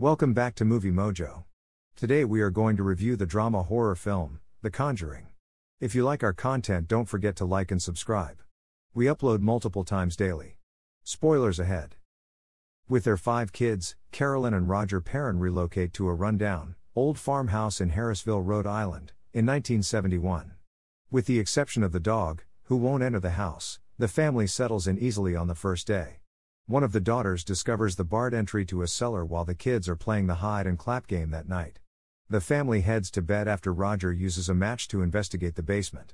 Welcome back to Movie Moshow. Today we are going to review the drama horror film, The Conjuring. If you like our content, don't forget to like and subscribe. We upload multiple times daily. Spoilers ahead. With their five kids, Carolyn and Roger Perron relocate to a rundown, old farmhouse in Harrisville, Rhode Island, in 1971. With the exception of the dog, who won't enter the house, the family settles in easily on the first day. One of the daughters discovers the barred entry to a cellar while the kids are playing the hide and clap game that night. The family heads to bed after Roger uses a match to investigate the basement.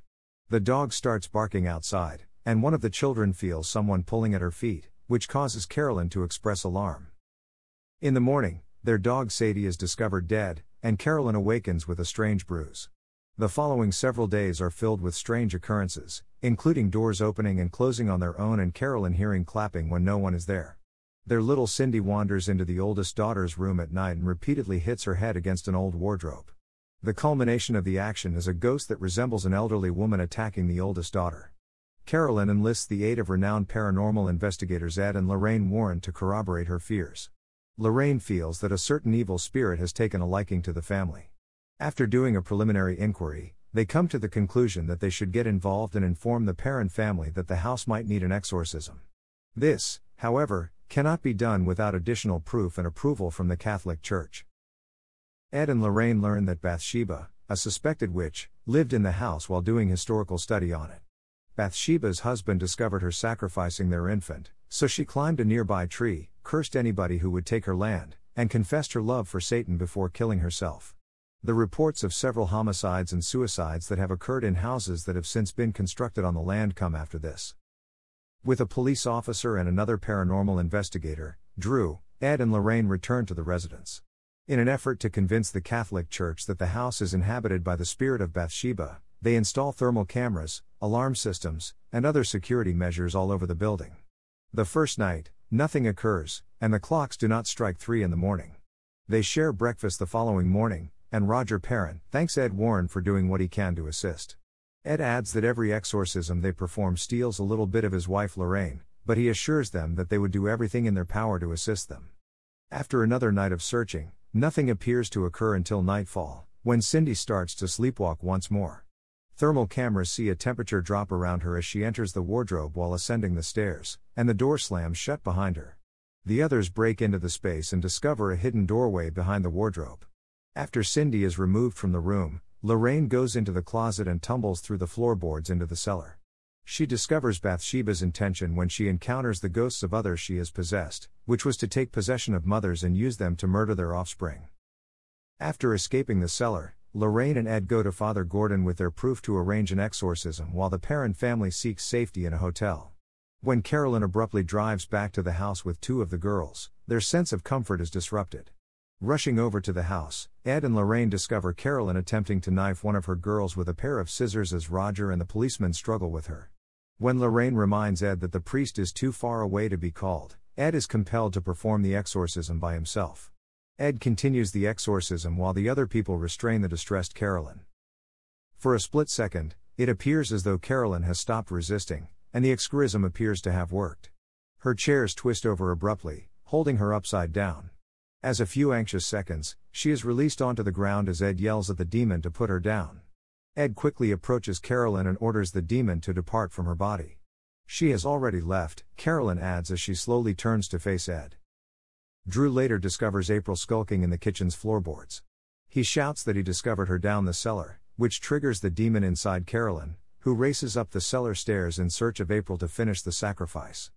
The dog starts barking outside, and one of the children feels someone pulling at her feet, which causes Carolyn to express alarm. In the morning, their dog Sadie is discovered dead, and Carolyn awakens with a strange bruise. The following several days are filled with strange occurrences, including doors opening and closing on their own and Carolyn hearing clapping when no one is there. Their little Cindy wanders into the oldest daughter's room at night and repeatedly hits her head against an old wardrobe. The culmination of the action is a ghost that resembles an elderly woman attacking the oldest daughter. Carolyn enlists the aid of renowned paranormal investigators Ed and Lorraine Warren to corroborate her fears. Lorraine feels that a certain evil spirit has taken a liking to the family. After doing a preliminary inquiry, they come to the conclusion that they should get involved and inform the Perron family that the house might need an exorcism. This, however, cannot be done without additional proof and approval from the Catholic Church. Ed and Lorraine learn that Bathsheba, a suspected witch, lived in the house while doing historical study on it. Bathsheba's husband discovered her sacrificing their infant, so she climbed a nearby tree, cursed anybody who would take her land, and confessed her love for Satan before killing herself. The reports of several homicides and suicides that have occurred in houses that have since been constructed on the land come after this. With a police officer and another paranormal investigator, Drew, Ed, and Lorraine return to the residence. In an effort to convince the Catholic Church that the house is inhabited by the spirit of Bathsheba, they install thermal cameras, alarm systems, and other security measures all over the building. The first night, nothing occurs, and the clocks do not strike 3 in the morning. They share breakfast the following morning, and Roger Perron thanks Ed Warren for doing what he can to assist. Ed adds that every exorcism they perform steals a little bit of his wife Lorraine, but he assures them that they would do everything in their power to assist them. After another night of searching, nothing appears to occur until nightfall, when Cindy starts to sleepwalk once more. Thermal cameras see a temperature drop around her as she enters the wardrobe while ascending the stairs, and the door slams shut behind her. The others break into the space and discover a hidden doorway behind the wardrobe. After Cindy is removed from the room, Lorraine goes into the closet and tumbles through the floorboards into the cellar. She discovers Bathsheba's intention when she encounters the ghosts of others she has possessed, which was to take possession of mothers and use them to murder their offspring. After escaping the cellar, Lorraine and Ed go to Father Gordon with their proof to arrange an exorcism while the Perron family seeks safety in a hotel. When Carolyn abruptly drives back to the house with two of the girls, their sense of comfort is disrupted. Rushing over to the house, Ed and Lorraine discover Carolyn attempting to knife one of her girls with a pair of scissors as Roger and the policeman struggle with her. When Lorraine reminds Ed that the priest is too far away to be called, Ed is compelled to perform the exorcism by himself. Ed continues the exorcism while the other people restrain the distressed Carolyn. For a split second, it appears as though Carolyn has stopped resisting, and the exorcism appears to have worked. Her chairs twist over abruptly, holding her upside down. As a few anxious seconds, she is released onto the ground as Ed yells at the demon to put her down. Ed quickly approaches Carolyn and orders the demon to depart from her body. She has already left, Carolyn adds as she slowly turns to face Ed. Drew later discovers April skulking in the kitchen's floorboards. He shouts that he discovered her down the cellar, which triggers the demon inside Carolyn, who races up the cellar stairs in search of April to finish the sacrifice.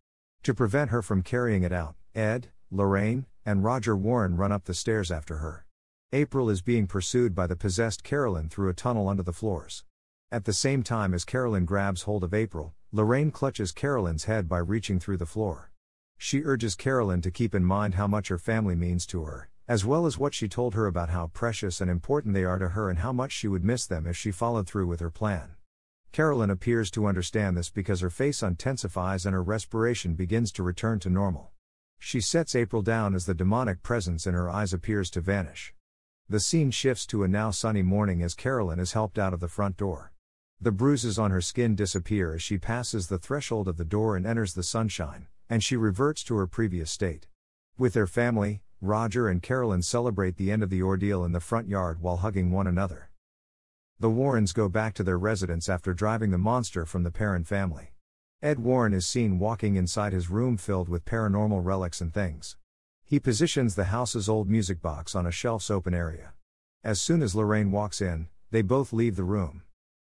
To prevent her from carrying it out, Ed, Lorraine, and Roger Warren run up the stairs after her. April is being pursued by the possessed Carolyn through a tunnel under the floors. At the same time as Carolyn grabs hold of April, Lorraine clutches Carolyn's head by reaching through the floor. She urges Carolyn to keep in mind how much her family means to her, as well as what she told her about how precious and important they are to her and how much she would miss them if she followed through with her plan. Carolyn appears to understand this because her face intensifies and her respiration begins to return to normal. She sets April down as the demonic presence in her eyes appears to vanish. The scene shifts to a now sunny morning as Carolyn is helped out of the front door. The bruises on her skin disappear as she passes the threshold of the door and enters the sunshine, and she reverts to her previous state. With their family, Roger and Carolyn celebrate the end of the ordeal in the front yard while hugging one another. The Warrens go back to their residence after driving the monster from the Perron family. Ed Warren is seen walking inside his room filled with paranormal relics and things. He positions the house's old music box on a shelf's open area. As soon as Lorraine walks in, they both leave the room.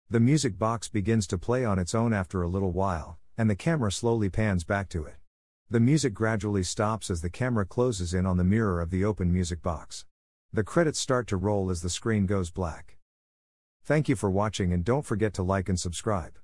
The music box begins to play on its own after a little while, and the camera slowly pans back to it. The music gradually stops as the camera closes in on the mirror of the open music box. The credits start to roll as the screen goes black. Thank you for watching and don't forget to like and subscribe.